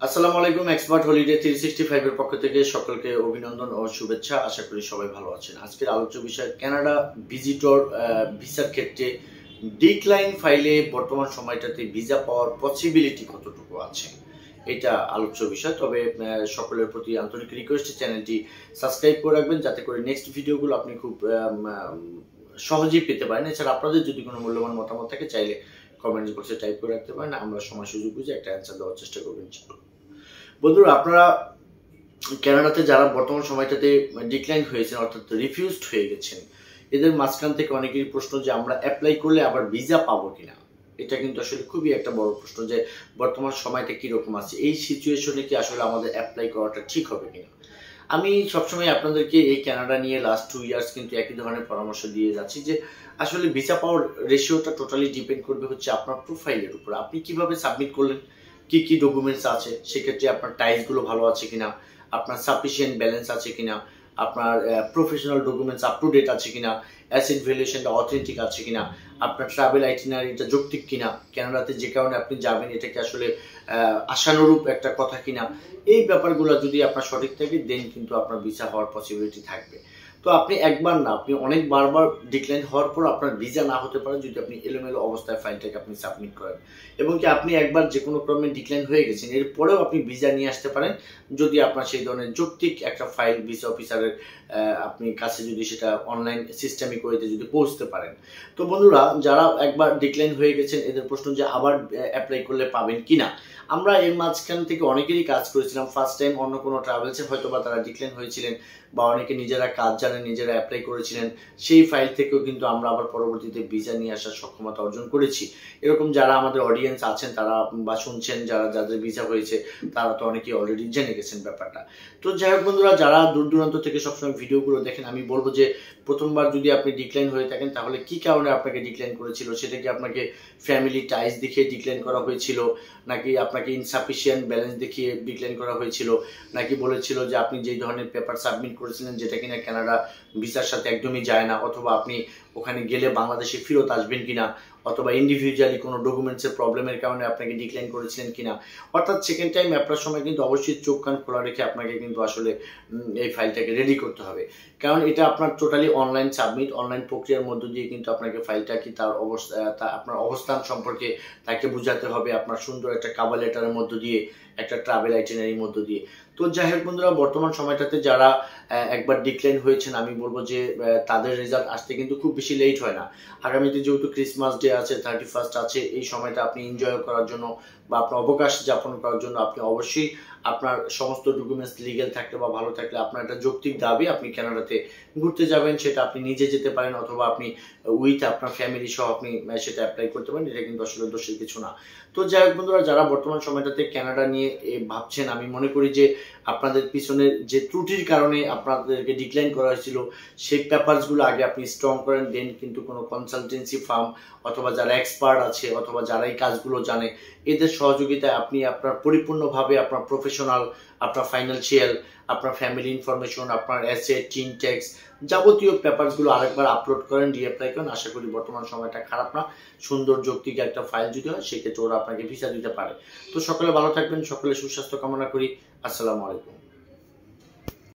আসসালামু আলাইকুম expert holiday three sixty ফাইভের পক্ষ থেকে সকলকে অভিনন্দন ও শুভেচ্ছা। আশা করি সবাই ভালো আছেন। আজকের আলোচ্য বিষয় কানাডা ভিজিটর ভিসার ক্ষেত্রে ডিক্লাইন ফাইলে বর্তমান সময়টাতে ভিসা পাওয়ার পসিবিলিটি কতটুকু আছে? এটা আলোচ্য বিষয়। তবে সকলের প্রতি আন্তরিক রিকোয়েস্ট চ্যানেলটি সাবস্ক্রাইব করে রাখবেন যাতে করে নেক্সট ভিডিওগুলো আপনি খুব সহজেই পেতে পারেন। এছাড়া আপনাদের যদি কোনো মূল্যবান মতামত থাকে, চাইলে কমেন্টস বক্সে টাইপ করে রাখতে পারেন, আমরা সময় সুযোগ বুঝে একটা অ্যান্সার দেওয়ার চেষ্টা করবেন বন্ধুরা, আপনারা ক্যানাডাতে যারা বর্তমান সময়টাতে ডিক্লাইন হয়েছেন, অর্থাৎ রিফিউজড হয়ে গেছেন, এদের মাঝখান থেকে অনেকেরই প্রশ্ন যে আমরা অ্যাপ্লাই করলে আবার ভিসা পাবো কিনা? এটা কিন্তু আসলে খুবই একটা বড় প্রশ্ন যে বর্তমান সময়টা কীরকম আছে? এই সিচুয়েশনে কি আসলে আমাদের অ্যাপ্লাই করাটা ঠিক হবে কিনা? আমি সবসময় আপনাদেরকে এই ক্যানাডা নিয়ে লাস্ট টু ইয়ার্স কিন্তু একই ধরনের পরামর্শ দিয়ে যাচ্ছি যে, আসলে ভিসা পাওয়ার রেশিওটা টোটালি ডিপেন্ড করবে হচ্ছে আপনার প্রোফাইলের উপর। আপনি কীভাবে সাবমিট করলেন? কি কি ডকুমেন্টস আছে? সেক্ষেত্রে আপনার টাইলসগুলো ভালো আছে কিনা? আপনার সাফিসিয়েন্ট ব্যালেন্স আছে কিনা? আপনার professional documents up to date আছে কিনা অ্যাসিড ভ্যালুয়েশনটা অথেন্টিক আছে কিনা, আপনার ট্রাভেল আইটিনারিটা যৌক্তিক কিনা ক্যানাডাতে যে কারণে আপনি যাবেন, এটাকে আসলে আশানুরূপ একটা কথা কিনা, এই ব্যাপারগুলো যদি আপনার সঠিক থাকে দেন কিন্তু আপনার ভিসা হওয়ার পসিবিলিটি থাকবে। তো আপনি একবার না, আপনি অনেক বারবার ডিক্লাইন হওয়ার পর আপনার ভিসা না হতে পারে যদি আপনি এলোমেলো অবস্থায় ফাইলটাকে আপনি সাবমিট করেন। এবং কি আপনি একবার যে কোনো ক্রমে ডিক্লাইন হয়ে গেছেন, এরপরেও আপনি ভিসা নিয়ে আসতে পারেন। যদি আপনার সেই ধরনের যৌক্তিক একটা ফাইল ভিসা অফিসারের আপনি কাছে যদি সেটা অনলাইন সিস্টেমিক ওয়েতে যদি পৌঁছতে পারেন। তো বন্ধুরা, যারা একবার ডিক্লাইন হয়ে গেছেন, এদের প্রশ্ন যে আবার অ্যাপ্লাই করলে পাবেন কিনা? আমরা এর মাঝখান থেকে অনেকেরই কাজ করেছিলাম। ফার্স্ট টাইম অন্য কোনো ট্রাভেলসে হয়তো বা তারা ডিক্লাইন হয়েছিলেন বা অনেকে নিজেরা কাজ নিজেরা অ্যাপ্লাই করেছিলেন, সেই ফাইল থেকেও কিন্তু আমরা আবার পরবর্তীতে ভিসা নিয়ে আসার সক্ষমতা অর্জন করেছি। এরকম যারা আমাদের অডিয়েন্স আছেন, তারা বা শুনছেন, যারা, যাদের ভিসা হয়েছে, তারা তো অনেকেই অলরেডি জেনে গেছেন ব্যাপারটা। তো যাই হোক বন্ধুরা, যারা দূর দূরান্ত থেকে সবসময় ভিডিওগুলো দেখেন, আমি বলব যে প্রথমবার যদি আপনি ডিক্লাইন হয়ে থাকেন, তাহলে কি কারণে আপনাকে ডিক্লাইন করেছিল? সেটা কি আপনাকে ফ্যামিলি টাইস দেখিয়ে ডিক্লাইন করা হয়েছিল? নাকি আপনাকে ইনসাফিসিয়েন্ট ব্যালেন্স দেখিয়ে ডিক্লাইন করা হয়েছিল? নাকি বলেছিল যে আপনি যেই ধরনের পেপার সাবমিট করেছিলেন, যেটা কিনা কানাডা ভিসার সাথে একদমই যায় না অথবা আপনি ওখানে গেলে বাংলাদেশে ফেরত আসবেন কিনা, অথবা ইন্ডিভিজুয়ালি কোনো ডকুমেন্টসের প্রবলেমের কারণে আপনাকে ডিক্লাইন করেছিলেন কিনা। অর্থাৎ সেকেন্ড টাইম অ্যাপ্লার সময় কিন্তু অবশ্যই চোখ কান খোলা রেখে আপনাকে কিন্তু আসলে এই ফাইলটাকে রেডি করতে হবে। কারণ এটা আপনার টোটালি অনলাইন সাবমিট অনলাইন প্রক্রিয়ার মধ্য দিয়ে কিন্তু আপনাকে ফাইলটা কি তার অবস্থা আপনার অবস্থান সম্পর্কে তাকে বুঝাতে হবে আপনার সুন্দর একটা কাবা লেটারের মধ্য দিয়ে, একটা ট্রাভেল আইটেনারির মধ্য দিয়ে। তো যাই হোক বন্ধুরা, বর্তমান সময়টাতে যারা একবার ডিক্লাইন হয়েছেন, আমি বলব যে তাদের রেজাল্ট আসতে কিন্তু খুব বেশি লেট হয় না। আগামীতে যেহেতু ক্রিসমাস ডে আছে থার্টি ফার্স্ট আছে, এই সময়টা আপনি এনজয় করার জন্য বা আপনার অবকাশ যাপন করার জন্য আপনি অবশ্যই আপনার সমস্ত ডকুমেন্টস লিগেল থাকলে বা ভালো থাকলে আপনার একটা যৌক্তিক দাবি আপনি কানাডাতে ঘুরতে যাবেন, সেটা আপনি নিজে যেতে পারেন অথবা আপনি উইথ আপনার ফ্যামিলি সহ আপনি সেটা অ্যাপ্লাই করতে পারেন, এটা কিন্তু আসলে দোষের কিছু না। তো যাই হোক বন্ধুরা, যারা বর্তমান সময়টাতে কানাডা নিয়ে ভাবছেন, আমি মনে করি যে আপনাদের পিছনে যে ত্রুটির কারণে আপনাদেরকে ডিক্লাইন করা হয়েছিল, সেই পেপারসগুলো আগে আপনি স্ট্রং করেন দেন কিন্তু কোনো কনসালটেন্সি ফার্ম অথবা যারা এক্সপার্ট আছে অথবা যারা এই কাজগুলো জানে, এদের সহযোগিতায় আপনি আপনার পরিপূর্ণভাবে আপনার প্রফেশনাল আপনার ফাইন্যান্সিয়াল আপনার ফ্যামিলি ইনফরমেশন আপনার অ্যাসেট টিন ট্যাক্স যাবতীয় পেপারসগুলো আরেকবার আপলোড করেন রিঅ্যাপ্লাই করেন। আশা করি বর্তমান সময়টা খারাপ না। সুন্দর, যৌক্তিক একটা ফাইল যদি হয়, সেক্ষেত্রে ওরা আপনাকে ভিসা দিতে পারে। তো সকলে ভালো থাকবেন, সকলে সুস্বাস্থ্য কামনা করি। আসসালামু আলাইকুম।